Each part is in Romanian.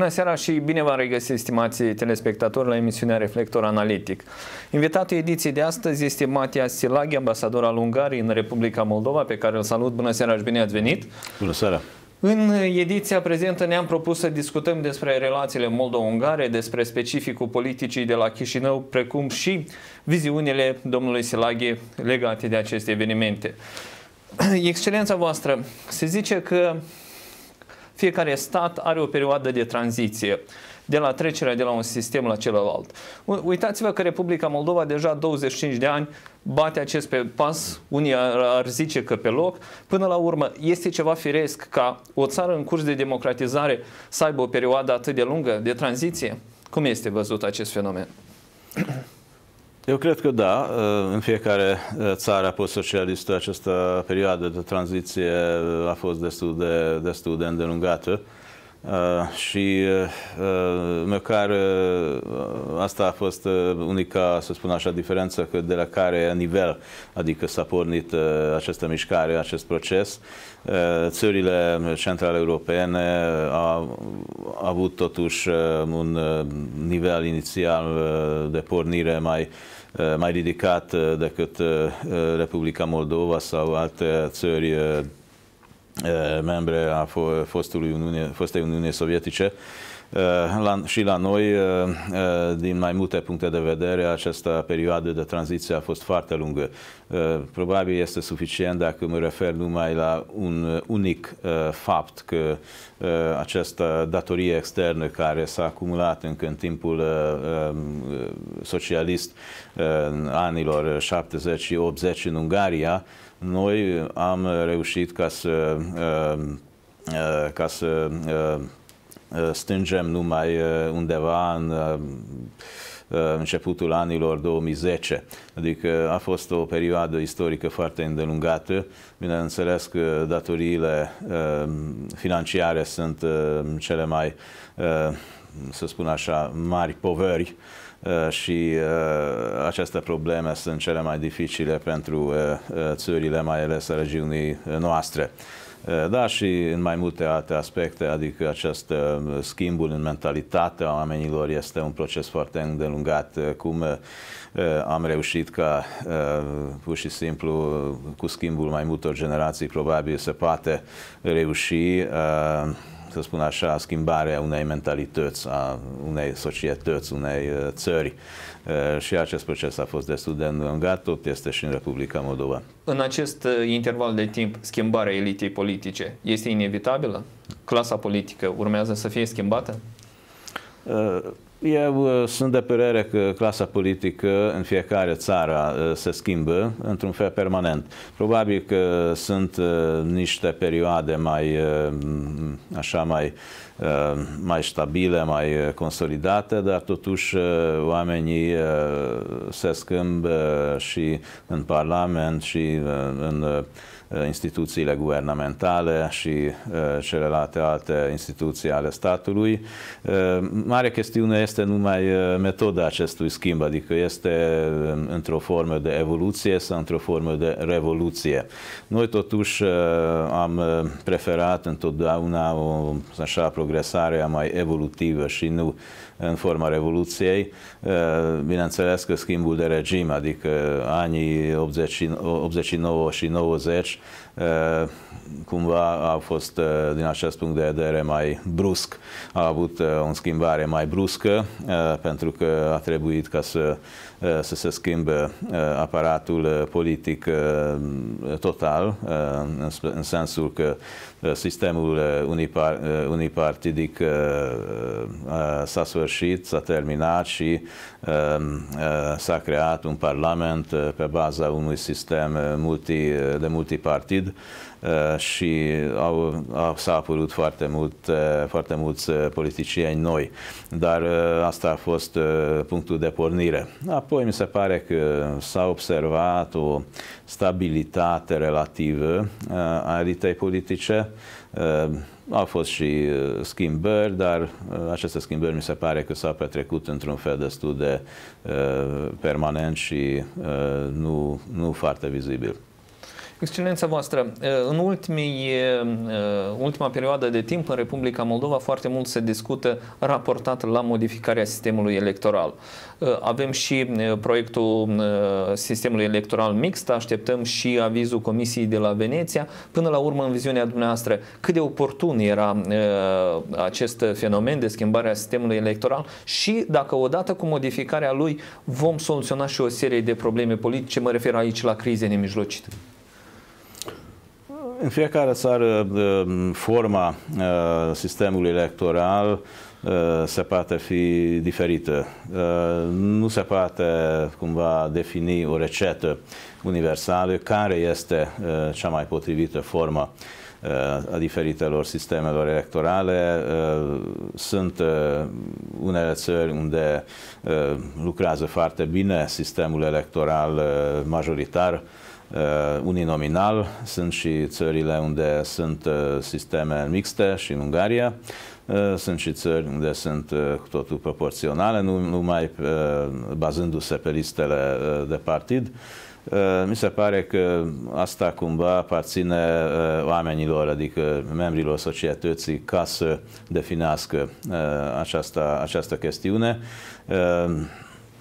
Bună seara și bine v-am regăsit, stimații telespectatori, la emisiunea Reflector Analitic. Invitatul ediției de astăzi este Matias Silaghi, ambasador al Ungariei în Republica Moldova, pe care îl salut. Bună seara și bine ați venit! Bună seara! În ediția prezentă ne-am propus să discutăm despre relațiile moldo-ungare, despre specificul politicii de la Chișinău, precum și viziunile domnului Silaghi legate de aceste evenimente. Excelența voastră, se zice că fiecare stat are o perioadă de tranziție de la trecerea de la un sistem la celălalt. Uitați-vă că Republica Moldova deja 25 de ani bate acest pe pas, unii ar zice că pe loc. Până la urmă, este ceva firesc ca o țară în curs de democratizare să aibă o perioadă atât de lungă de tranziție? Cum este văzut acest fenomen? Eu cred că da. În fiecare uh, țară post-socialistă această perioadă de tranziție uh, a fost destul de, destul de îndelungată. Uh, și uh, măcar uh, asta a fost uh, unica, să spun așa, diferență că de la care nivel, adică s-a pornit uh, această mișcare, acest proces. Uh, țările centrale europene au, au avut totuși uh, un uh, nivel inițial uh, de pornire mai uh, mai ridicat decât Republica Moldova sau alte țări membre a fostului Uniune, fostei Uniune Sovietice. La, și la noi, din mai multe puncte de vedere, această perioadă de tranziție a fost foarte lungă. Probabil este suficient dacă mă refer numai la un unic fapt că această datorie externă care s-a acumulat încă în timpul socialist în anilor 70 și 80 în Ungaria, noi am reușit ca să, uh, uh, ca să uh, stângem numai undeva în începutul anilor 2010. Adică a fost o perioadă istorică foarte îndelungată. Bineînțeles că datoriile financiare sunt cele mai, să spun așa, mari poveri Uh, și uh, aceste probleme sunt cele mai dificile pentru uh, țările, mai ales regiunii noastre. Da, și în mai multe alte aspecte, adică acest schimbul în mentalitatea oamenilor este un proces foarte îndelungat, cum am reușit ca pur și simplu cu schimbul mai multor generații probabil se poate reuși să spun așa, schimbarea unei mentalități, a unei societăți, unei uh, țări. Uh, și acest proces a fost destul de înlungat, tot este și în Republica Moldova. În acest uh, interval de timp, schimbarea elitei politice este inevitabilă? Clasa politică urmează să fie schimbată? Eu uh, sunt de părere că clasa politică în fiecare țară uh, se schimbă într-un fel permanent. Probabil că sunt uh, niște perioade mai, așa, mai, mai stabile, mai consolidate, dar totuși oamenii se schimbă și în Parlament și în Uh, instituțiile guvernamentale și uh, celelalte alte instituții ale statului. Uh, mare chestiune este numai metoda acestui schimb, adică este um, într-o formă de evoluție sau într-o formă de revoluție. Noi totuși am preferat întotdeauna o așa progresare mai evolutivă și nu în forma Revoluției. Bineînțeles că schimbul de regim, adică anii 80, 89 și 90, cumva a fost din acest punct de vedere mai brusc, a avut o schimbare mai bruscă pentru că a trebuit ca să, să se schimbe aparatul politic total, în sensul că sistemul unipar, unipartidic s-a sfârșit, s-a terminat și s-a creat un parlament pe baza unui sistem multi, de multipartid și au, au, s-a apărut foarte, mult, foarte mulți politicieni noi. Dar asta a fost punctul de pornire. Apoi mi se pare că s-a observat o stabilitate relativă a elitei politice. Au fost și schimbări, dar aceste schimbări mi se pare că s-au petrecut într-un fel destul de permanent și nu, nu foarte vizibil. Excelența voastră, în ultimii, ultima perioadă de timp în Republica Moldova foarte mult se discută raportat la modificarea sistemului electoral. Avem și proiectul sistemului electoral mixt, așteptăm și avizul Comisiei de la Veneția. Până la urmă, în viziunea dumneavoastră, cât de oportun era acest fenomen de schimbare a sistemului electoral și dacă odată cu modificarea lui vom soluționa și o serie de probleme politice, mă refer aici la crize nemijlocite. În fiecare țară forma uh, sistemului electoral uh, se poate fi diferită. Uh, nu se poate cumva defini o rețetă universală care este cea mai potrivită formă a diferitelor sistemelor electorale. Sunt unele țări unde lucrează foarte bine sistemul electoral majoritar, uh, uninominal, sunt și țările unde sunt uh, sisteme mixte și în Ungaria, uh, sunt și țări unde sunt uh, cu totul proporționale, nu numai uh, bazându-se pe listele uh, de partid. Uh, mi se pare că asta cumva aparține uh, oamenilor, adică membrilor societății, ca să definească uh, această, această chestiune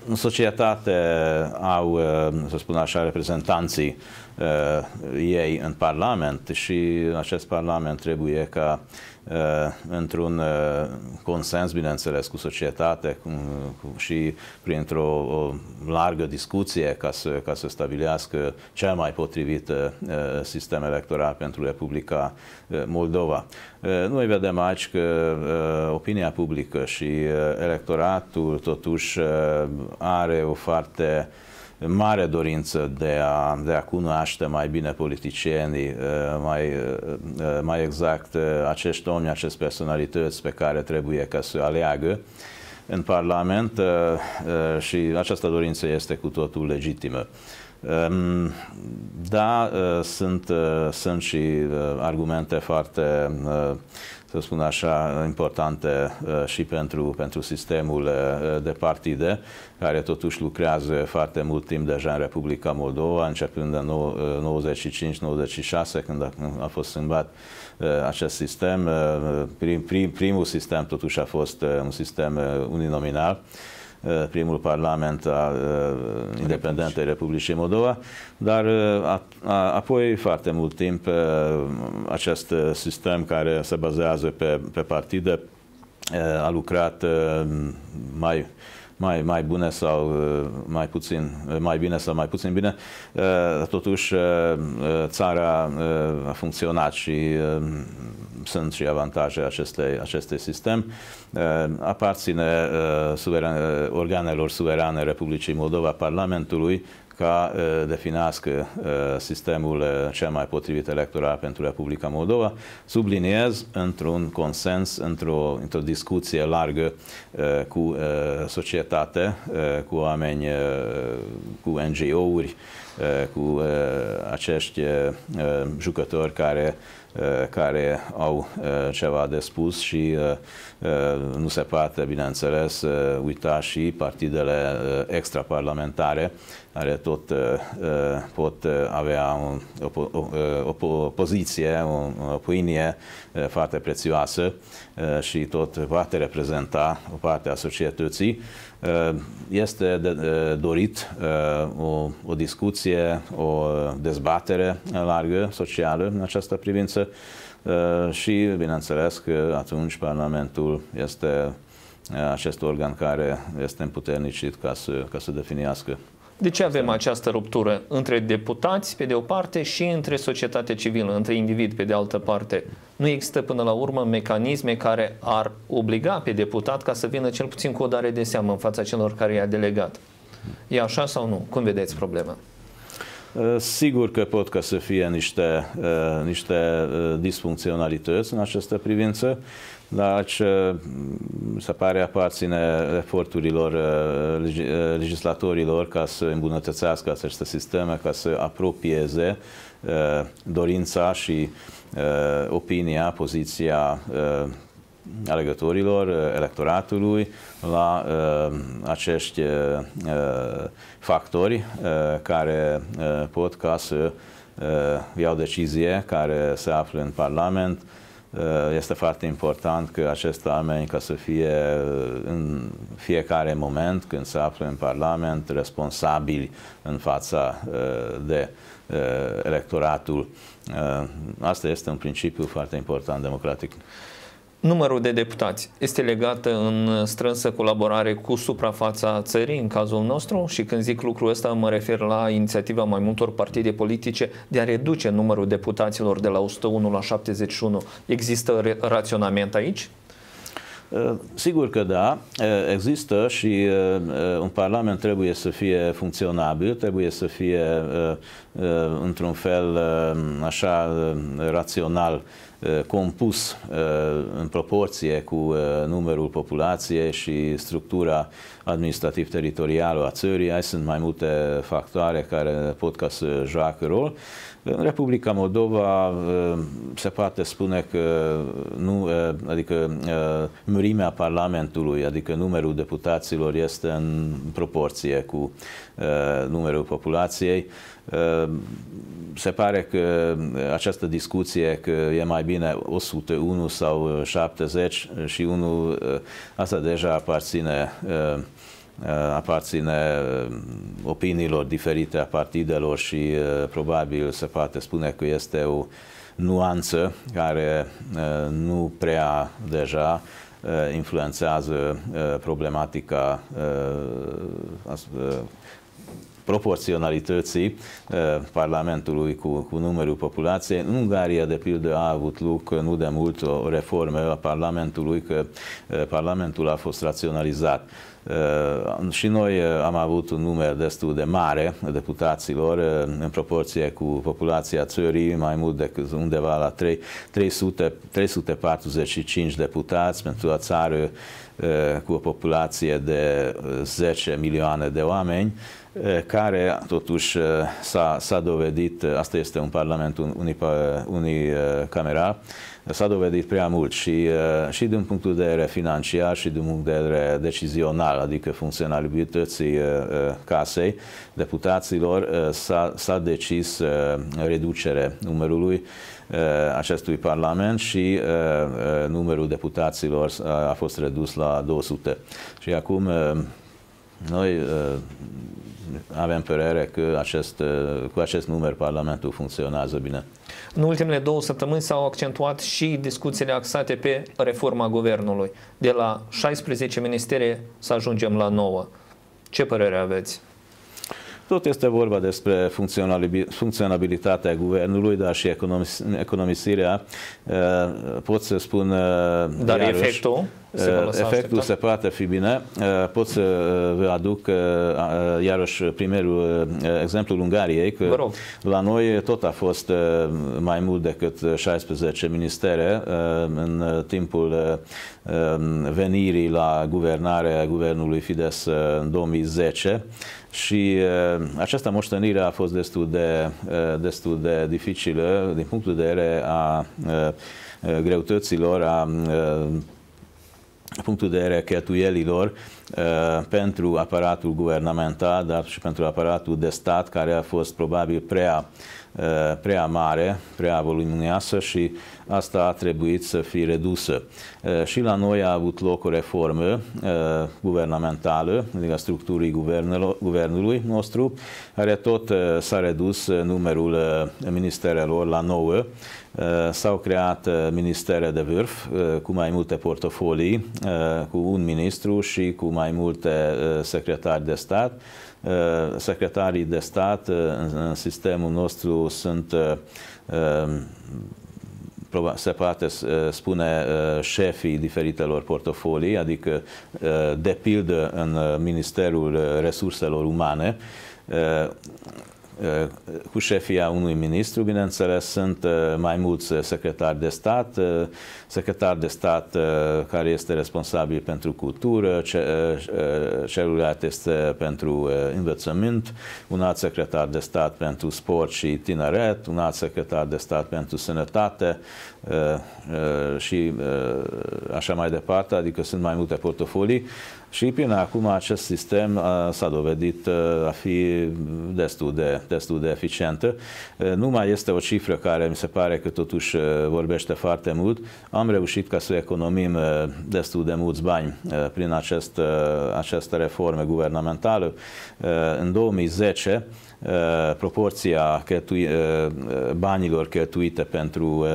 în societate au, uh, să spun așa, reprezentanții uh, ei în Parlament și acest Parlament trebuie ca Uh, într-un uh, consens, bineînțeles, cu societate cu, cu, și printr-o largă discuție ca să, ca să stabilească cel mai potrivit uh, sistem electoral pentru Republica Moldova. Noi vedem aici că opinia publică și electoratul totuși are o foarte mare dorință de a, de a cunoaște mai bine politicienii, uh, mai, uh, uh, mai exact acești oameni, aceste personalități pe care trebuie ca să aleagă în Parlament și această dorință este cu totul legitimă. Um, da, sunt, sunt și argumente foarte să spun așa, importante uh, și pentru, pentru sistemul uh, de partide, care totuși lucrează foarte mult timp deja în Republica Moldova, începând în 95-96, când a fost schimbat uh, acest sistem. Prim, prim, primul sistem totuși a fost un sistem uninominal, Uh, primul parlament a uh, independentei Republicii Moldova, dar uh, a, a, apoi foarte mult timp acest sistem care se bazează pe, pe partide a lucrat mai mai, mai bune sau mai puțin, mai bine sau mai puțin bine, totuși țara a funcționat și sunt și avantaje acestei, acestui sistem. Uh, aparține uh, suveran, uh, organelor suverane Republicii Moldova, Parlamentului, ca definească sistemul cel mai potrivit electoral pentru Republica Moldova, subliniez într-un consens, într-o, într discuție largă cu societate, cu oameni, cu NGO-uri, cu acești jucători care Uh, care au uh, ceva de spus și uh, nu se poate, bineînțeles, uita și partidele extraparlamentare care tot pot avea o, o, o, o poziție, o, o opinie foarte prețioasă și tot poate reprezenta o parte a societății. Este de, dorit o, o discuție, o dezbatere largă socială în această privință și, bineînțeles, că atunci Parlamentul este acest organ care este împuternicit ca să, ca să definească de ce avem această ruptură între deputați, pe de o parte, și între societatea civilă, între individ, pe de altă parte? Nu există până la urmă mecanisme care ar obliga pe deputat ca să vină cel puțin cu o dare de seamă în fața celor care i-a delegat. E așa sau nu? Cum vedeți problema? Uh, sigur că pot ca să fie niște, uh, niște uh, disfuncționalități în această privință, dar ce se pare aparține eforturilor legislatorilor ca să îmbunătățească aceste sisteme, ca să apropieze dorința și opinia, poziția alegătorilor, electoratului, la uh, acești uh, factori uh, care uh, pot ca să iau decizie care se află în Parlament. Este foarte important că acești oameni, ca să fie în fiecare moment când se află în Parlament, responsabili în fața de electoratul. Asta este un principiu foarte important democratic. Numărul de deputați este legat în strânsă colaborare cu suprafața țării, în cazul nostru, și când zic lucrul ăsta mă refer la inițiativa mai multor partide politice de a reduce numărul deputaților de la 101 la 71. Există raționament aici? Uh, sigur că da, uh, există și uh, un parlament trebuie să fie funcționabil, trebuie să fie într-un fel așa rațional compus în proporție cu numărul populației și structura administrativ-teritorială a țării. Aici sunt mai multe factoare care pot ca să joacă rol. În Republica Moldova se poate spune că nu, adică mărimea Parlamentului, adică numărul deputaților este în proporție cu numărul populației. Se pare că această discuție că e mai bine 101 sau 70 și unul, asta deja aparține aparține opiniilor diferite a partidelor și probabil se poate spune că este o nuanță care nu prea deja influențează problematica proporționalității Parlamentului cu, cu numărul populației. În Ungaria, de pildă, a avut loc nu de mult o reformă a Parlamentului, că Parlamentul a fost raționalizat. Uh, și noi uh, am avut un număr destul de mare de deputaților uh, în proporție cu populația țării, mai mult decât undeva la 3, 300, 345 deputați pentru o țară cu o populație de 10 milioane de oameni care totuși s-a, dovedit, asta este un parlament unicameral, s-a dovedit prea mult și, și din punctul de vedere financiar și din punct de vedere decizional, adică funcționalității casei deputaților, s-a, decis reducere numărului acestui parlament și numărul deputaților a fost redus la 200. Și acum noi avem părere că acest, cu acest număr Parlamentul funcționează bine. În ultimele două săptămâni s-au accentuat și discuțiile axate pe reforma guvernului. De la 16 ministere să ajungem la 9. Ce părere aveți? Tot este vorba despre funcționabilitatea guvernului, dar și economisirea. Uh, pot să spun uh, Dar iarăși, efectul? Se efectul se poate fi bine. Uh, pot să vă aduc iarăși primerul exemplul Ungariei, că la noi tot a fost mai mult decât 16 ministere în timpul venirii la guvernare a guvernului Fidesz în 2010 și uh, această moștenire a fost destul de, uh, destul de dificilă din punctul de vedere a uh, greutăților, a punctul de vedere a cheltuielilor pentru aparatul guvernamental, dar și pentru aparatul de stat, care a fost probabil prea prea mare, prea voluminoasă și asta a trebuit să fie redusă. Și la noi a avut loc o reformă guvernamentală, adică structurii guvernului nostru, care tot s-a redus numărul ministerelor la nouă. S-au creat ministere de vârf cu mai multe portofolii, cu un ministru și cu mai multe secretari de stat Uh, secretarii de stat uh, în sistemul nostru sunt uh, um, se poate spune șefii diferitelor portofolii, adică de pildă în Ministerul Resurselor Umane, cu șefia unui ministru, bineînțeles, sunt mai mulți secretari de stat, secretar de stat care este responsabil pentru cultură, celălalt este pentru învățământ, un alt secretar de stat pentru sport și tineret, un alt secretar de stat pentru sănătate și așa mai departe, adică sunt mai multe portofolii și până acum acest sistem s-a dovedit a fi destul de destul de eficientă. Nu mai este o cifră care mi se pare că totuși vorbește foarte mult. Am reușit ca să economim destul de mulți bani prin acest, această reformă guvernamentală. În 2010, proporția cheltui, banilor cheltuite pentru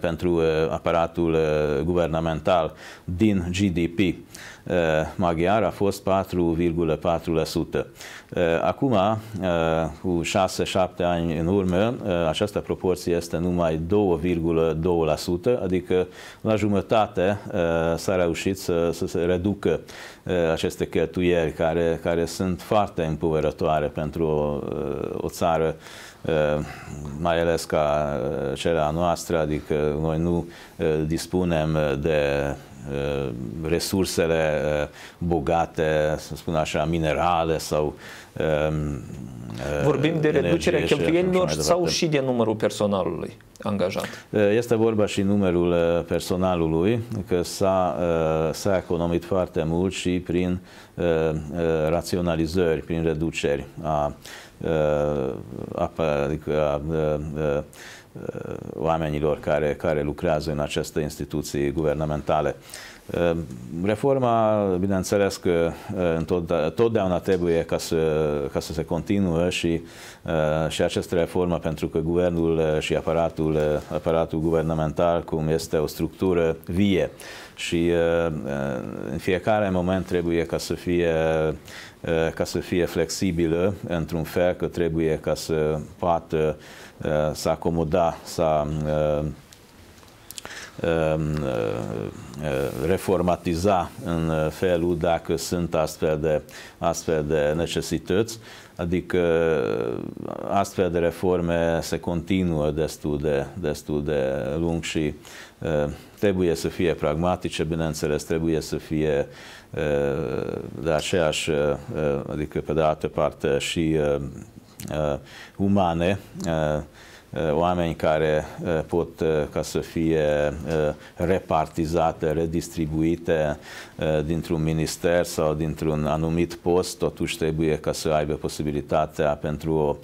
pentru aparatul guvernamental din GDP maghiar a fost 4,4%. Acum, cu 6-7 ani în urmă, această proporție este numai 2,2%, adică la jumătate s-a reușit să, să se reducă aceste cheltuieli care, care sunt foarte împovărătoare pentru o, o țară mai ales ca cea noastră, adică noi nu dispunem de resursele bogate, să spun așa, minerale sau Vorbim de reducerea cheltuielilor sau și de numărul personalului angajat? Este vorba și numărul personalului, că s-a, s-a economit foarte mult și prin raționalizări, prin reduceri a, a, adică a, a oamenilor care, care lucrează în aceste instituții guvernamentale. Reforma, bineînțeles că totdeauna trebuie ca să, ca să se continuă și, și această reformă pentru că guvernul și aparatul, aparatul guvernamental, cum este o structură vie. Și în fiecare moment trebuie ca să fie ca să fie flexibilă într-un fel că trebuie ca să poată să acomoda, să reformatiza în felul dacă sunt astfel de, astfel de necesități, adică astfel de reforme se continuă destul de, destul de lung și trebuie să fie pragmatice, bineînțeles, trebuie să fie de aceeași, adică pe de altă parte și umane, Uh, oameni care uh, pot uh, ca să fie repartizate, redistribuite dintr-un minister sau dintr-un anumit post, totuși trebuie ca să aibă posibilitatea pentru o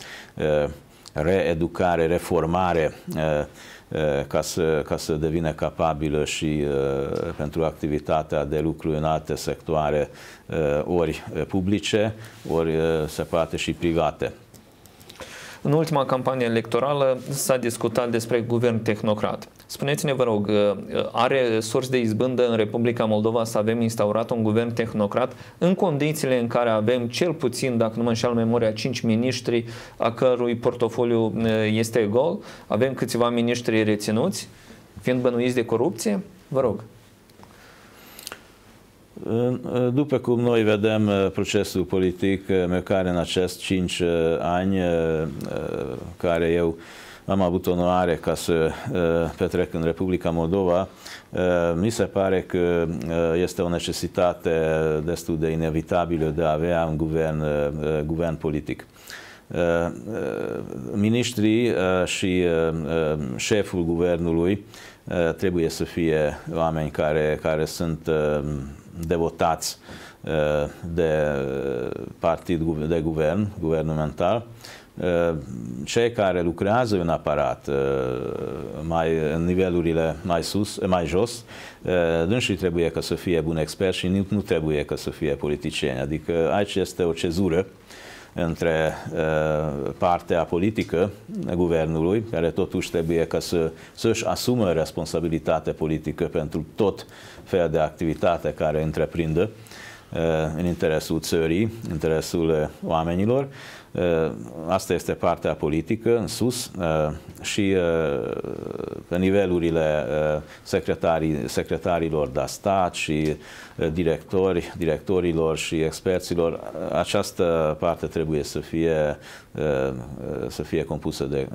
reeducare, reformare ca să, ca să devină capabilă și pentru activitatea de lucru în alte sectoare, ori publice, ori se poate și private. În ultima campanie electorală s-a discutat despre guvern tehnocrat. Spuneți-ne, vă rog, uh, are surs de izbândă în Republica Moldova să avem instaurat un guvern tehnocrat în condițiile în care avem cel puțin, dacă nu mă înșeală memoria, 5 miniștri a cărui portofoliu uh, este gol, avem câțiva miniștri reținuți, fiind bănuiți de corupție? Vă rog. După cum noi vedem uh, procesul politic, uh, măcar în acest 5 uh, ani care eu am avut onoare ca să petrec în Republica Moldova, mi se pare că este o necesitate destul de inevitabilă de a avea un guvern, guvern politic. Ministrii și șeful guvernului trebuie să fie oameni care, care sunt devotați uh, de partid de guvern, guvernamental, uh, cei care lucrează în aparat uh, mai, în nivelurile mai sus, mai jos, dânsii trebuie ca să fie bun expert și nu, nu trebuie ca să fie politicieni. Adică aici este o cezură între uh, partea politică a guvernului, care totuși trebuie ca să, să-și asumă responsabilitate politică pentru tot fel de activitate care întreprindă uh, în interesul țării, în interesul oamenilor. Uh, asta este partea politică în sus uh, și uh, pe nivelurile secretarii, secretarilor de stat și directori, directorilor și experților, această parte trebuie să fie, să fie compusă de,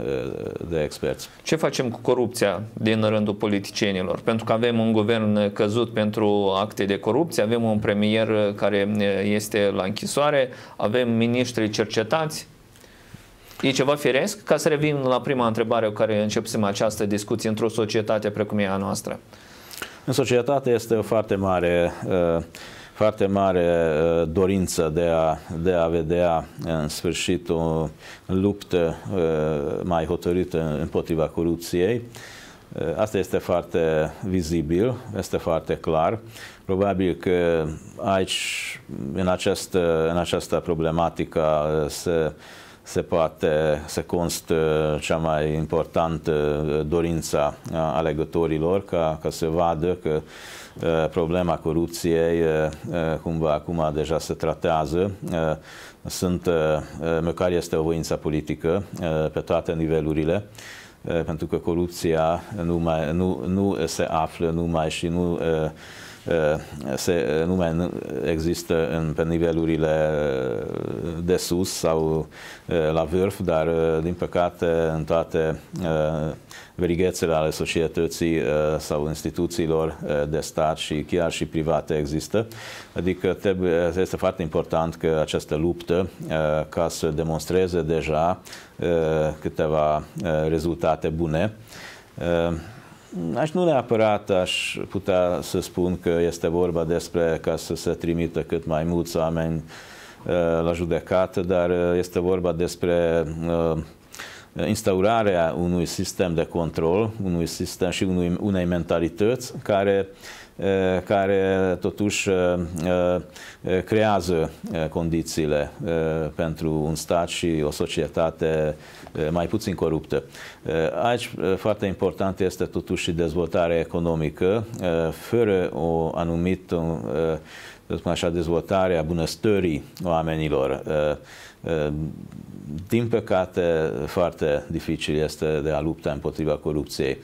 de experți. Ce facem cu corupția din rândul politicienilor? Pentru că avem un guvern căzut pentru acte de corupție, avem un premier care este la închisoare, avem miniștri cercetați, E ceva firesc? Ca să revin la prima întrebare cu care începem această discuție într-o societate precum e a noastră. În societate este o foarte mare uh, foarte mare dorință de a, de a vedea în sfârșit o luptă mai hotărâtă împotriva corupției. Asta este foarte vizibil, este foarte clar. Probabil că aici, în această, în această problematică, se, se poate, se constă cea mai importantă dorința alegătorilor ca, ca să vadă că problema corupției cumva acum deja se tratează. Sunt, măcar este o voință politică pe toate nivelurile pentru că corupția nu, mai, nu, nu se află numai și nu se, nu mai există în, pe nivelurile de sus sau la vârf, dar din păcate în toate verighețele ale societății sau instituțiilor de stat și chiar și private există. Adică trebuie, este foarte important că această luptă, ca să demonstreze deja câteva rezultate bune, Aș nu neapărat aș putea să spun că este vorba despre ca să se trimită cât mai mulți oameni uh, la judecată, dar uh, este vorba despre uh, instaurarea unui sistem de control, unui sistem și unui, unei mentalități care care totuși creează condițiile pentru un stat și o societate mai puțin coruptă. Aici foarte important este totuși și dezvoltarea economică, fără o anumită așa, dezvoltare a bunăstării oamenilor. Din păcate, foarte dificil este de a lupta împotriva corupției.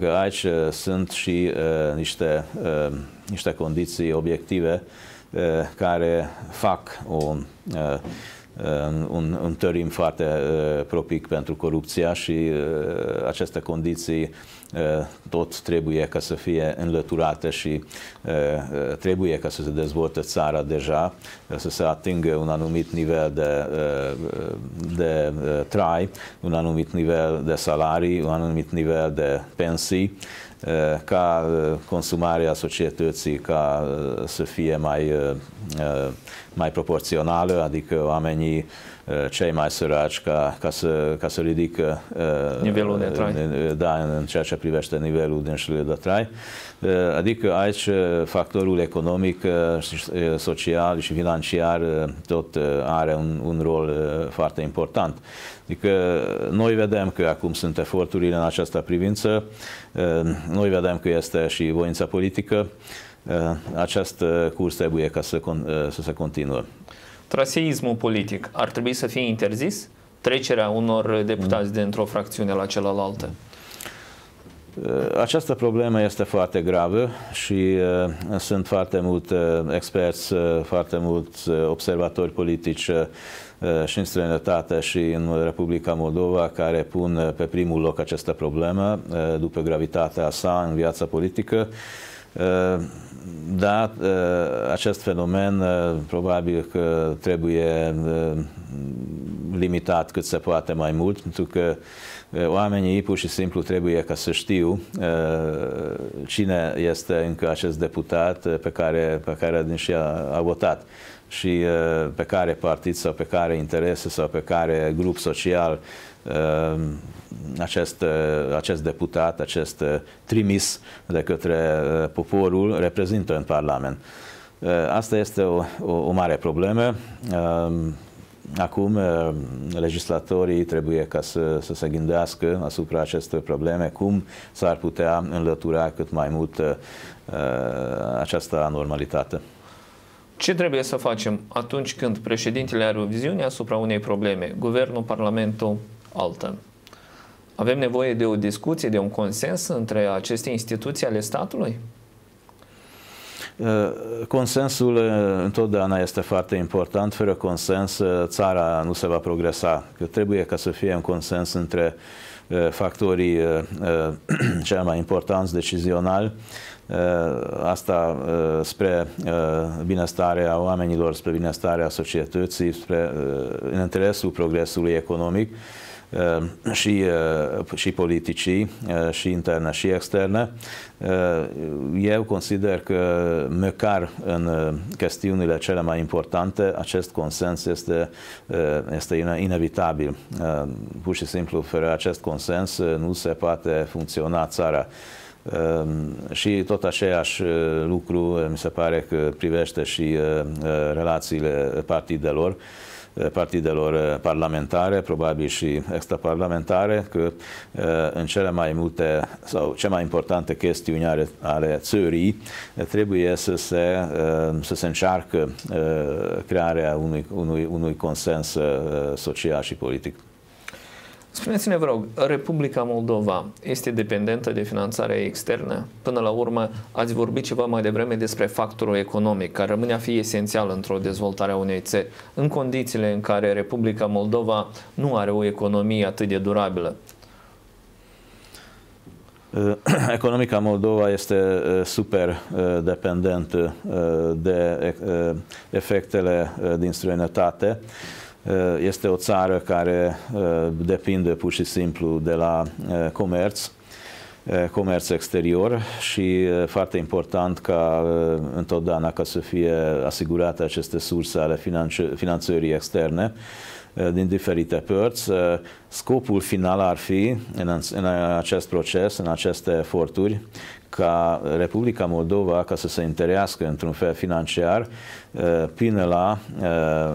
Că aici sunt și uh, niște, uh, niște condiții obiective uh, care fac o uh, un, un tărim foarte uh, propic pentru corupția și uh, aceste condiții uh, tot trebuie ca să fie înlăturate și trebuie ca să se dezvolte țara deja, să se atingă un anumit nivel de, de trai, un anumit nivel de salarii, un anumit nivel de pensii, ca consumarea societății ca să fie mai mai proporțională, adică oamenii uh, cei mai săraci ca, ca, să, ca să ridică uh, nivelul de trai. Da, în ceea ce privește nivelul dânșului de trai. Uh, adică aici factorul economic, social și financiar tot are un, un rol foarte important. Adică noi vedem că acum sunt eforturile în această privință, noi vedem că este și voința politică, Uh, acest curs trebuie ca să, uh, să se continuă. Traseismul politic ar trebui să fie interzis? Trecerea unor deputați mm. dintr-o fracțiune la celălaltă? Uh, această problemă este foarte gravă și uh, sunt foarte mulți uh, experți, uh, foarte mulți observatori politici uh, și în străinătate și în Republica Moldova care pun pe primul loc această problemă după gravitatea sa în viața politică. Da, acest fenomen probabil că trebuie limitat cât se poate mai mult, pentru că oamenii pur și simplu trebuie ca să știu cine este încă acest deputat pe care, pe care din și a, a votat și pe care partid sau pe care interese sau pe care grup social acest, acest deputat, acest trimis de către poporul reprezintă în Parlament. Asta este o, o, o mare problemă. Acum, legislatorii trebuie ca să, să se gândească asupra acestor probleme, cum s-ar putea înlătura cât mai mult această anormalitate. Ce trebuie să facem atunci când președintele are o viziune asupra unei probleme, guvernul, parlamentul, altă? Avem nevoie de o discuție, de un consens între aceste instituții ale statului? Uh, consensul uh, întotdeauna este foarte important. Fără consens, uh, țara nu se va progresa. Că trebuie ca să fie un consens între factorii cei mai importanți decizionali, asta spre binestarea oamenilor, spre binestarea societății, spre în interesul progresului economic și, și politicii, și interne și externe. Eu consider că măcar în chestiunile cele mai importante, acest consens este, este inevitabil. Pur și simplu, fără acest consens nu se poate funcționa țara. Și tot aceeași lucru mi se pare că privește și relațiile partidelor partidelor parlamentare, probabil și extraparlamentare, că în cele mai multe sau cele mai importante chestiuni ale, ale țării trebuie să se, să se încearcă crearea unui, unui, unui consens social și politic. Spuneți-ne, vă rog, Republica Moldova este dependentă de finanțarea externă? Până la urmă, ați vorbit ceva mai devreme despre factorul economic, care rămâne a fi esențial într-o dezvoltare a unei țări, în condițiile în care Republica Moldova nu are o economie atât de durabilă. Economica Moldova este uh, super uh, dependentă uh, de efectele din străinătate. Eh, este o țară care eh, depinde pur și simplu de la eh, comerț, comerț exterior și foarte important ca întotdeauna ca să fie asigurate aceste surse ale finanțării externe din diferite părți. Scopul final ar fi în, în acest proces, în aceste eforturi, ca Republica Moldova ca să se întărească într-un fel financiar uh, până la uh,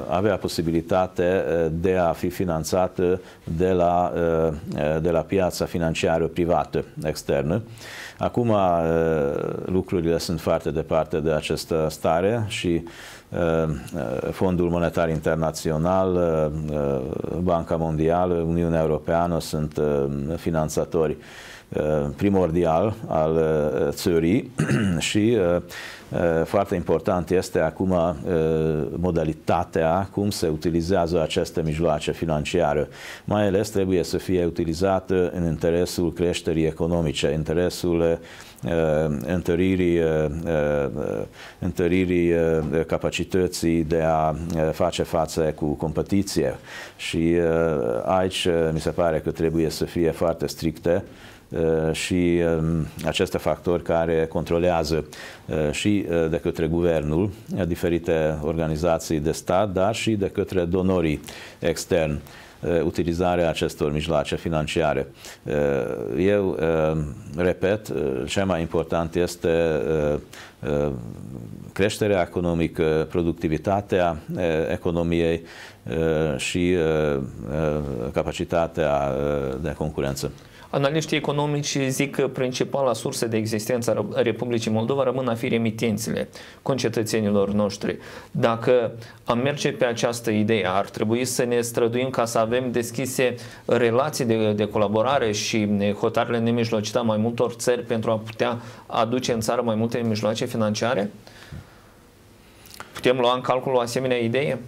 avea posibilitate uh, de a fi finanțată de la, de la piața financiară privată externă. Acum lucrurile sunt foarte departe de această stare și Fondul Monetar Internațional, Banca Mondială, Uniunea Europeană sunt finanțatori Uh, primordial al uh, țării și uh, foarte important este acum modalitatea cum se utilizează aceste mijloace financiare. Mai ales trebuie să fie utilizată în interesul creșterii economice, interesul întăririi, întăririi capacității de a face față cu competiție. Și aici mi se pare că trebuie să fie foarte stricte Uh, și um, aceste factori care controlează uh, și uh, de către guvernul diferite organizații de stat, dar și de către donorii externi utilizarea acestor mijloace financiare. Eu repet, cel mai important este creșterea economică, productivitatea economiei și capacitatea de concurență. Analiștii economici zic că principala sursă de existență a Republicii Moldova rămân a fi remitențele concetățenilor noștri. Dacă am merge pe această idee, ar trebui să ne străduim ca să avem deschise relații de, de colaborare și hotarele nemijlocita mai multor țări pentru a putea aduce în țară mai multe mijloace financiare? Putem lua în calcul o asemenea idee?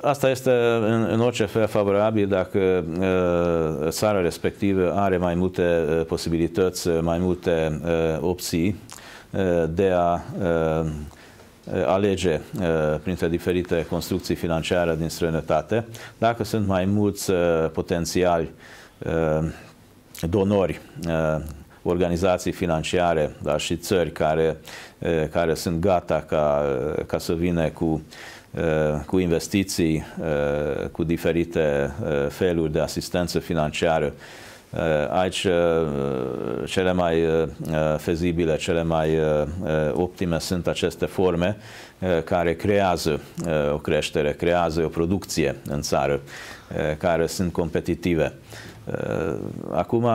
Asta este în, în orice fel favorabil dacă uh, țara respectivă are mai multe uh, posibilități, mai multe uh, opții de a alege printre diferite construcții financiare din străinătate. Dacă sunt mai mulți potențiali donori organizații financiare, dar și țări care, care sunt gata ca, ca să vină cu Uh, cu investiții, uh, cu diferite uh, feluri de asistență financiară. Aici cele mai fezibile, cele mai optime sunt aceste forme care creează o creștere, creează o producție în țară, care sunt competitive. Uh, acum uh,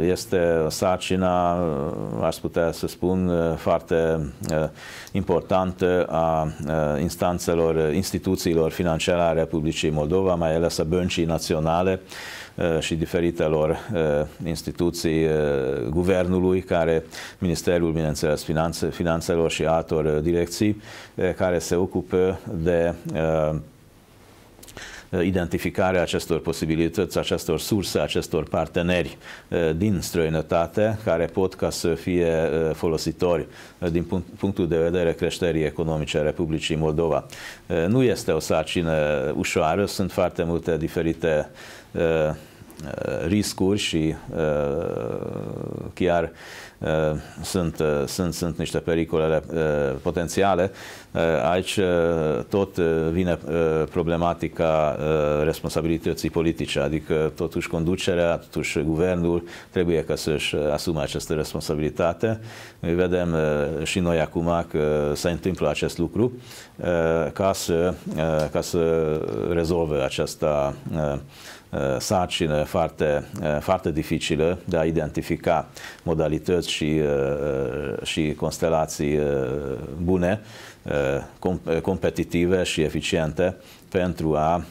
este o sarcina, uh, aș putea să spun, foarte importantă a instanțelor, instituțiilor financiare a Republicii Moldova, mai ales a băncii naționale și diferitelor instituții guvernului, care Ministerul, bineînțeles, Finanțelor și altor direcții, care se ocupă de Uh, identificarea acestor posibilități, acestor surse, acestor parteneri uh, din străinătate care pot ca să fie uh, folositori din punctul de vedere creșterii economice a Republicii Moldova. Nu este o sarcină ușoară, sunt foarte multe diferite riscuri și chiar sunt, sunt, sunt niște pericole potențiale. Aici tot vine problematica responsabilității politice, adică totuși conducerea, totuși guvernul trebuie ca să-și asume această responsabilitate. Noi vedem și noi acum că se întâmplă acest lucru ca să, ca să rezolve această Uh, sarcină foarte, uh, foarte dificilă de a identifica modalități și, uh, și constelații bune, competitive și eficiente pentru a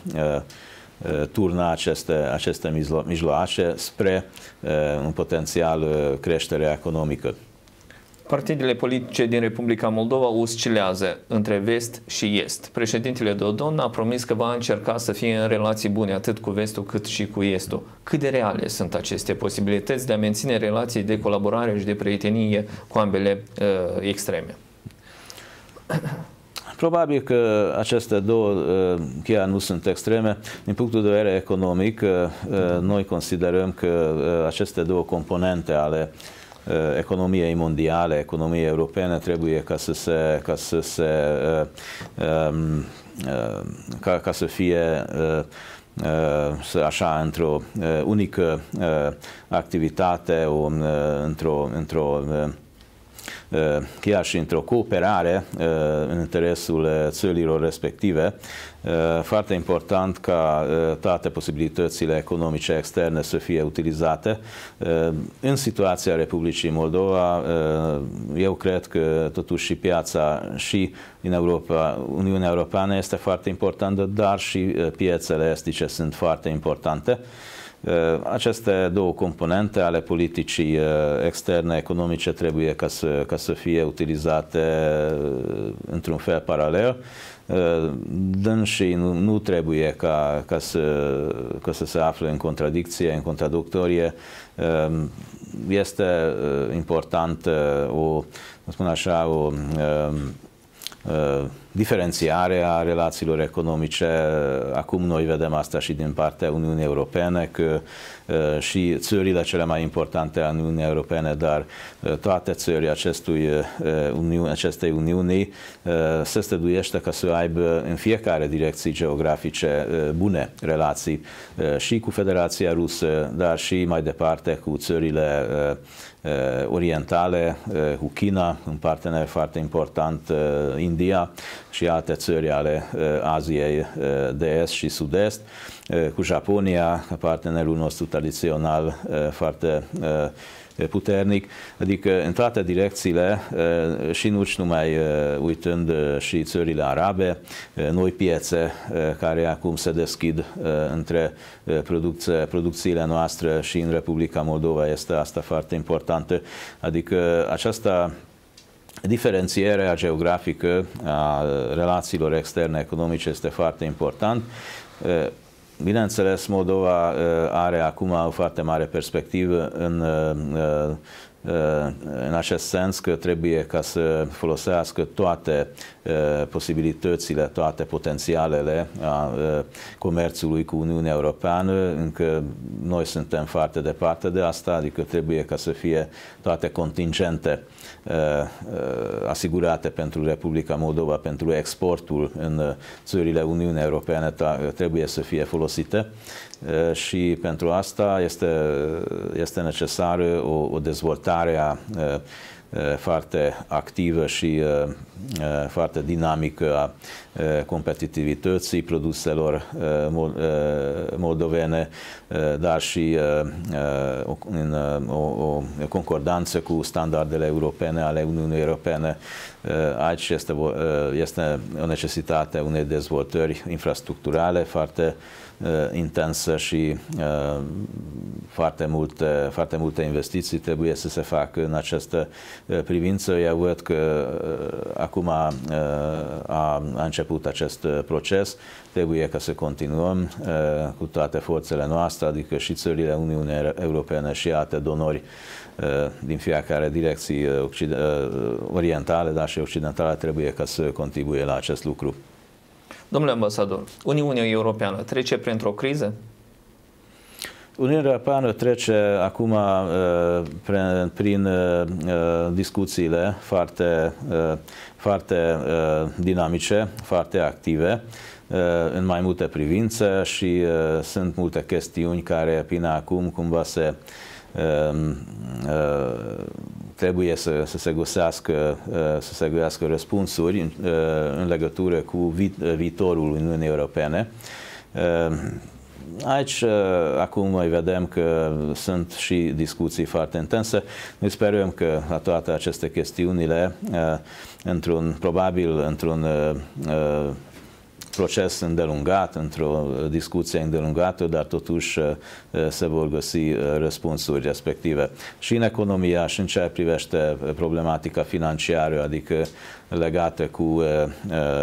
turna aceste, aceste mijloace spre un potențial creștere economică. Partidele politice din Republica Moldova oscilează între vest și est. Președintele Dodon a promis că va încerca să fie în relații bune atât cu vestul cât și cu estul. Cât de reale sunt aceste posibilități de a menține relații de colaborare și de prietenie cu ambele uh, extreme? Probabil că aceste două uh, chiar nu sunt extreme. Din punctul de vedere economic, uh, uh, noi considerăm că aceste două componente ale uh, Uh, economiei mondiale, economiei europene, trebuie ca să se, ca să, se, uh, um, uh, ca, ca să fie așa într-o unică activitate, o, într-o, într-o chiar și într-o cooperare în interesul țărilor respective, Uh, foarte important ca uh, toate posibilitățile economice externe să fie utilizate. Uh, în situația Republicii Moldova, eu cred că totuși și piața și din Europa, Uniunea Europeană este foarte importantă, dar și piețele estice sunt foarte importante. Aceste două componente ale politicii externe economice trebuie ca să, ca să fie utilizate într-un fel paralel dânsii nu, nu trebuie ca, ca, să, ca să se afle în contradicție, în contradictorie. Ehm, este eh, important eh, o, spun așa, o ehm, eh, diferențiare a relațiilor economice. Acum noi vedem asta și din partea Uniunii Europene, că uh, și țările cele mai importante a Uniunii Europene, dar uh, toate țările acestui, uh, acestei Uniunii se stăduiește ca să aibă în fiecare direcții geografice bune relații și cu Federația Rusă, dar și mai departe cu țările orientale, cu China, un partener foarte important, India, și alte țări ale uh, Aziei uh, de Est și Sud-Est, uh, cu Japonia, partenerul nostru tradițional foarte puternic, adică în toate direcțiile și nu numai uitând și țările arabe, noi piețe care acum se deschid între producțiile noastre și în Republica Moldova este asta foarte importantă, adică aceasta Diferențierea geografică a relațiilor externe economice este foarte important. Bineînțeles, Moldova are acum o foarte mare perspectivă în în acest sens că trebuie ca să folosească toate posibilitățile, toate potențialele a comerțului cu Uniunea Europeană, încă noi suntem foarte departe de asta, adică trebuie ca să fie toate contingente asigurate pentru Republica Moldova, pentru exportul în țările Uniunii Europene trebuie să fie folosite. Și pentru asta este, este necesară o, o dezvoltare a foarte activă și foarte dinamică a competitivității produselor moldovene, dar și în o, o concordanță cu standardele europene ale Uniunii Europene. Aici este, este o necesitate unei dezvoltări infrastructurale foarte intensă și foarte multe, foarte multe investiții trebuie să se facă în această privință. Eu văd că acum a, a, a început acest proces, trebuie ca să continuăm cu toate forțele noastre, adică și țările Uniunii Europene și alte donori din fiecare direcții orientale, dar și occidentale trebuie ca să contribuie la acest lucru. Domnule ambasador, Uniunea Europeană trece printr-o criză? Uniunea Europeană trece acum prin discuțiile foarte, foarte dinamice, foarte active în mai multe privințe și sunt multe chestiuni care până acum cumva se trebuie să, să se găsească, să se găsească răspunsuri în, în legătură cu viitorul Uniunii Europene. Aici, acum mai vedem că sunt și discuții foarte intense. Noi sperăm că la toate aceste chestiunile, într-un, probabil într-un proces îndelungat, într-o discuție îndelungată, dar totuși uh, se vor găsi uh, răspunsuri respective. Și în economia și în ceea ce privește problematica financiară, adică legată cu uh,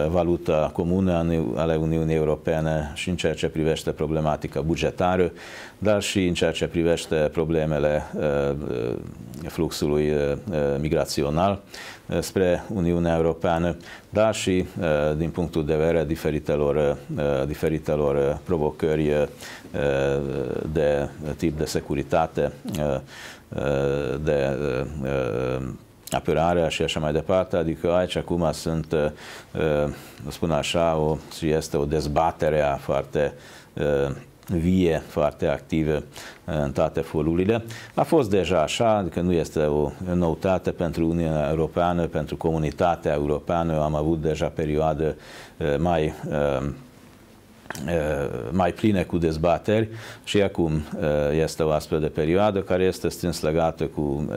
valuta comună ale Uniunii Europene și în ceea ce privește problematica bugetară, dar și în ceea ce privește problemele fluxului migrațional spre Uniunea Europeană, dar și din punctul de vedere diferitelor, diferitelor provocări de tip de securitate, de apărare și așa mai departe, adică aici acum sunt, spun așa, o, este o dezbatere foarte vie, foarte active în toate forurile. A fost deja așa, adică nu este o noutate pentru Uniunea Europeană, pentru comunitatea europeană. Am avut deja perioade eh, mai eh, eh, mai pline cu dezbateri și acum este o astfel de perioadă care este strâns legată cu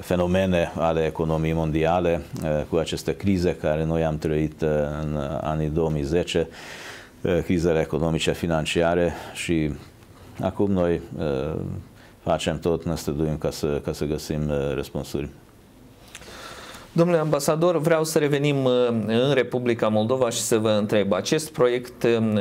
fenomene ale economiei mondiale, cu aceste crize care noi am trăit în anii 2010 Uh, crizele economice, financiare și acum noi uh, facem tot, ne străduim ca să, ca să găsim uh, răspunsuri. Domnule ambasador, vreau să revenim uh, în Republica Moldova și să vă întreb. Acest proiect uh,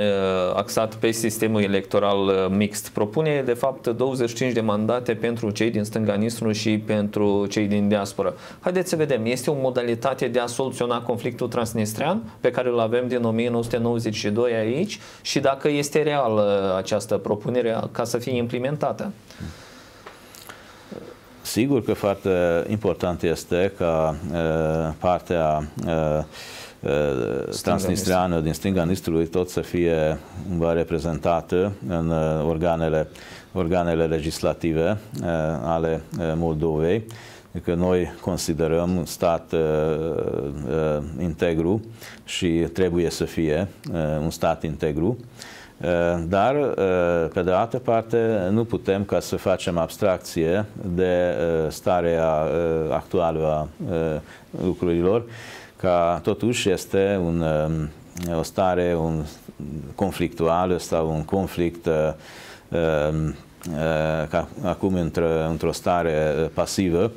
axat pe sistemul electoral uh, mixt propune de fapt 25 de mandate pentru cei din stânga Nistru și pentru cei din diaspora. Haideți să vedem, este o modalitate de a soluționa conflictul transnistrean pe care îl avem din 1992 aici și dacă este reală această propunere ca să fie implementată. Sigur că foarte important este ca partea transnistreană din stânga Nistrului tot să fie reprezentată în organele, organele legislative ale Moldovei. Adică noi considerăm un stat uh, uh, integru și trebuie să fie uh, un stat integru. Eh, dar, eh, pe de altă parte, nu putem ca să facem abstracție de eh, starea actuală a lucrurilor, ca totuși este un, o stare un conflictuală sau un conflict ca acum într-o, într stare pasivă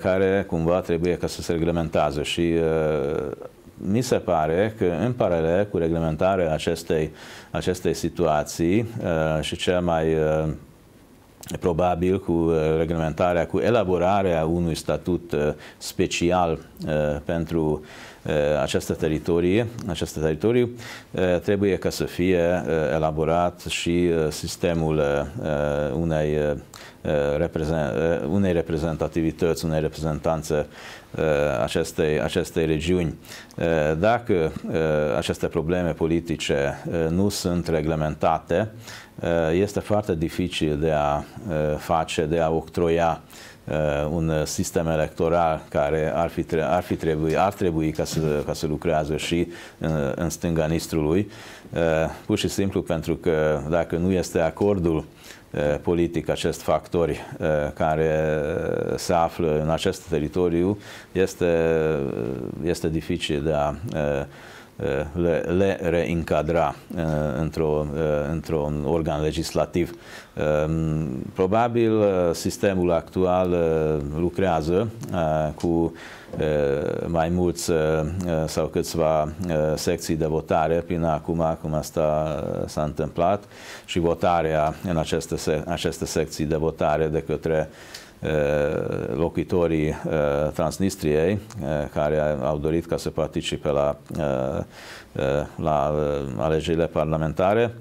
care cumva trebuie ca să se reglementează și mi se pare că în paralel cu reglementarea acestei, acestei situații uh, și cea mai uh, probabil cu uh, reglementarea, cu elaborarea unui statut special pentru această teritorie, acest teritoriu, trebuie ca să fie elaborat și sistemul unei, unei reprezentativități, unei reprezentanțe acestei, acestei regiuni. Dacă aceste probleme politice nu sunt reglementate, este foarte dificil de a face, de a octroia un sistem electoral care ar fi, ar fi trebui, ar trebui ca să, ca să lucrează și în, în stânga Nistrului, pur și simplu pentru că dacă nu este acordul politic, acest factori care se află în acest teritoriu, este, este dificil de a le, le reincadra într-o, într-un organ legislativ. Probabil sistemul actual lucrează cu mai mulți sau câțiva secții de votare până acum, cum asta s-a întâmplat, și votarea în aceste, aceste secții de votare de către locuitorii Transnistriei care au dorit ca să participe la, la alegerile parlamentare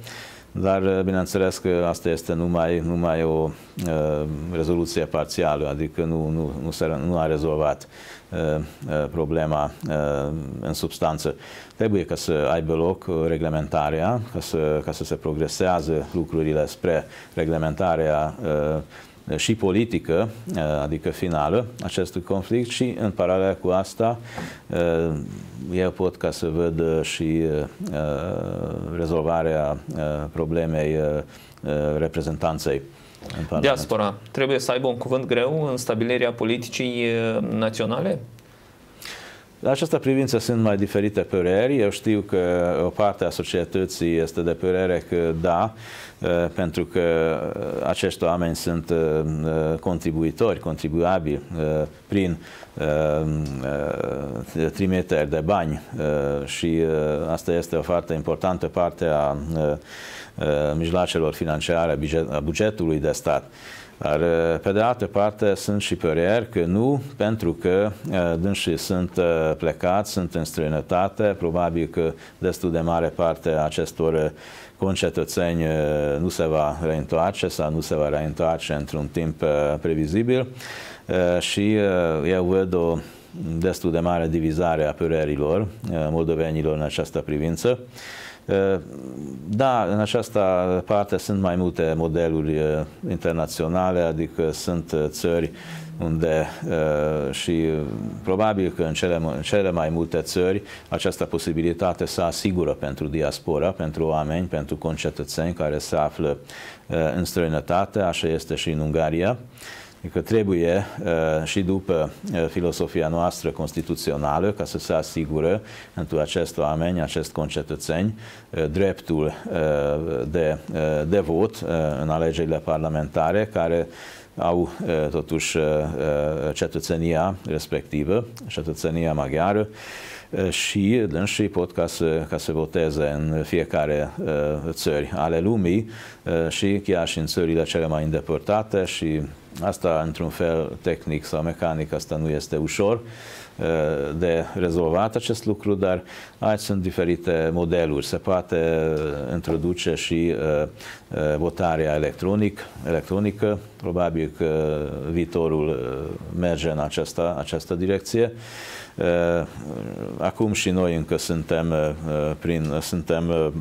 dar bineînțeles că asta este numai, numai o uh, rezoluție parțială, adică nu, nu, nu, se, nu a rezolvat uh, problema uh, în substanță. Trebuie ca să aibă loc reglementarea, ca să, ca să se progresează lucrurile spre reglementarea uh, și politică, uh, adică finală, acestui conflict și în paralel cu asta uh, eu pot ca să văd și uh, rezolvarea problemei reprezentanței Diaspora trebuie să aibă un cuvânt greu în stabilirea politicii naționale? În această privință sunt mai diferite păreri. Eu știu că o parte a societății este de părere că da, pentru că acești oameni sunt contribuitori, contribuabili prin trimiteri de bani și asta este o foarte importantă parte a mijloacelor financiare, a bugetului de stat. Dar, uh, pe de altă parte, sunt și păreri că nu, pentru că uh, dânsii sunt uh, plecați, sunt în străinătate, probabil că destul de mare parte a acestor concetățeni nu se va reîntoarce sau nu se va reîntoarce într-un timp previzibil și eu văd o destul de mare divizare a părerilor moldovenilor în această privință. Da, în această parte sunt mai multe modeluri uh, internaționale, adică sunt uh, țări unde uh, și probabil că în cele, în cele mai multe țări această posibilitate se asigură pentru diaspora, pentru oameni, pentru concetățeni care se află în străinătate, așa este și în Ungaria. Adică trebuie uh, și după uh, filosofia noastră constituțională ca să se asigure pentru acest oameni, acest concetățeni, uh, dreptul de, de vot în alegerile parlamentare care au totuși cetățenia respectivă, cetățenia maghiară și dânsii pot ca să, ca să voteze în fiecare țări ale lumii și chiar și în țările cele mai îndepărtate și Asta, într-un fel tehnic sau mecanic, asta nu este ușor uh, de rezolvat acest lucru, dar aici sunt diferite modeluri. Se poate uh, introduce și uh, votarea electronic, electronică, probabil că viitorul merge în această, această direcție. Acum și noi încă suntem, prin, suntem Eh,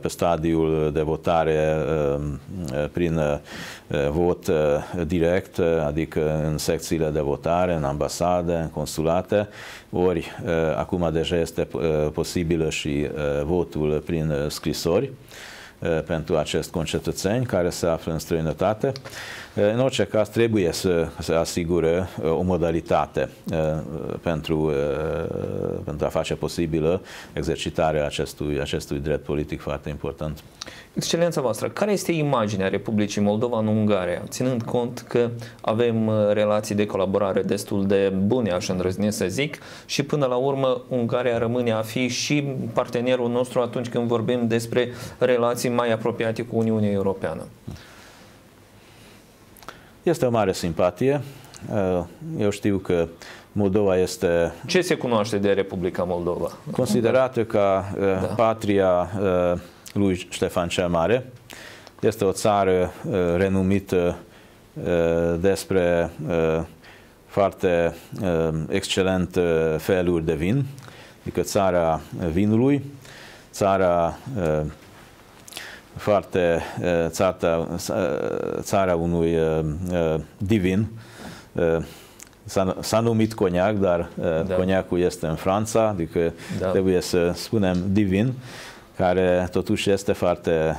pe stadiul de votare eh, eh, prin vot direct, adică în secțiile de votare, în ambasade, în consulate, ori acum deja este posibilă și votul prin scrisori pentru acest concetățeni care se află în străinătate. În orice caz, trebuie să se asigure uh, o modalitate uh, pentru, uh, pentru a face posibilă exercitarea acestui, acestui drept politic foarte important. Excelența voastră, care este imaginea Republicii Moldova în Ungaria, ținând cont că avem relații de colaborare destul de bune, aș îndrăzni să zic, și până la urmă Ungaria rămâne a fi și partenerul nostru atunci când vorbim despre relații mai apropiate cu Uniunea Europeană? Este o mare simpatie. Uh, eu știu că Moldova este... Ce se cunoaște de Republica Moldova? Considerată ca uh, da. patria uh, lui Ștefan cel Mare. Este o țară renumită despre foarte excelent feluri de vin, adică țara vinului, țara foarte țara, țara unui divin. S-a, numit coniac, dar da. coniacul este în Franța, adică da. trebuie să spunem divin, care totuși este foarte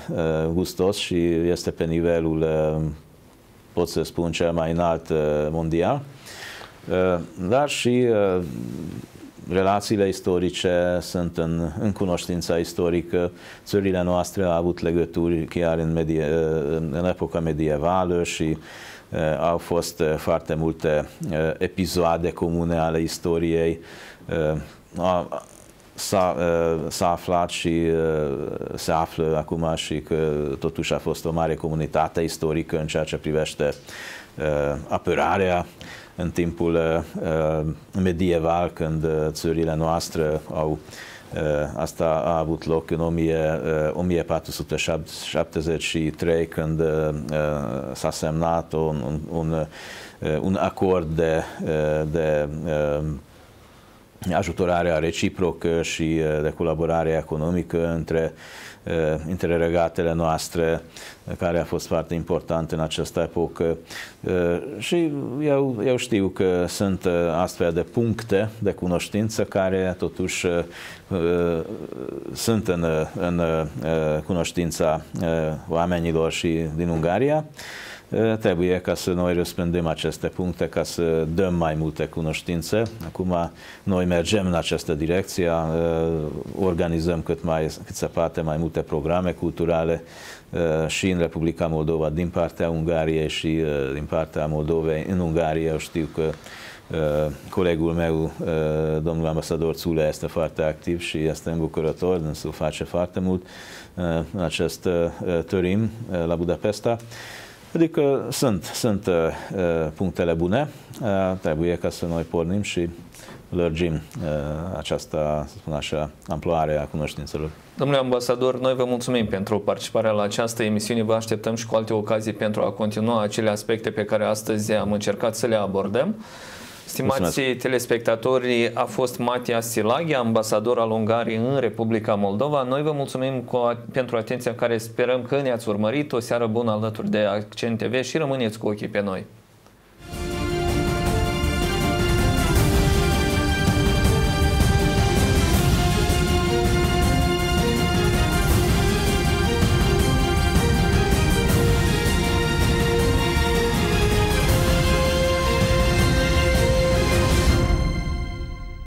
gustos și este pe nivelul, pot să spun, cel mai înalt mondial. Dar și relațiile istorice sunt în, în cunoștința istorică. Țările noastre au avut legături chiar în, medie, în epoca medievală și uh, au fost uh, foarte multe uh, episoade comune ale istoriei. Uh, s-a, s-a aflat și se află acum și că totuși a fost o mare comunitate istorică în ceea ce privește apărarea în timpul uh, medieval, când uh, țările noastre au Asta a avut loc în 1473 când s-a semnat un, un, un acord de, de ajutorare reciprocă și de colaborare economică între între regatele noastre, care a fost foarte important în această epocă. Și eu, eu știu că sunt astfel de puncte de cunoștință care totuși sunt în, în cunoștința oamenilor și din Ungaria. Trebuie ca să noi răspândim aceste puncte, ca să dăm mai multe cunoștințe. Acum noi mergem în această direcție, organizăm cât, mai, cât se poate mai multe programe culturale și în Republica Moldova din partea Ungariei și din partea Moldovei în Ungaria. Eu știu că colegul meu, domnul ambasador Țule, este foarte activ și este îmbucurător, însă face foarte mult în acest turism la Budapesta. Adică sunt, sunt uh, uh, punctele bune, uh, trebuie ca să noi pornim și lărgim uh, această, să spun așa, amploare a cunoștințelor. Domnule ambasador, noi vă mulțumim pentru participarea la această emisiune. Vă așteptăm și cu alte ocazii pentru a continua acele aspecte pe care astăzi am încercat să le abordăm. Stimați Mulțumesc. telespectatori, a fost Matia Silaghi, ambasador al Ungariei în Republica Moldova. Noi vă mulțumim cu, pentru atenția care sperăm că ne-ați urmărit. O seară bună alături de Accent TV și rămâneți cu ochii pe noi.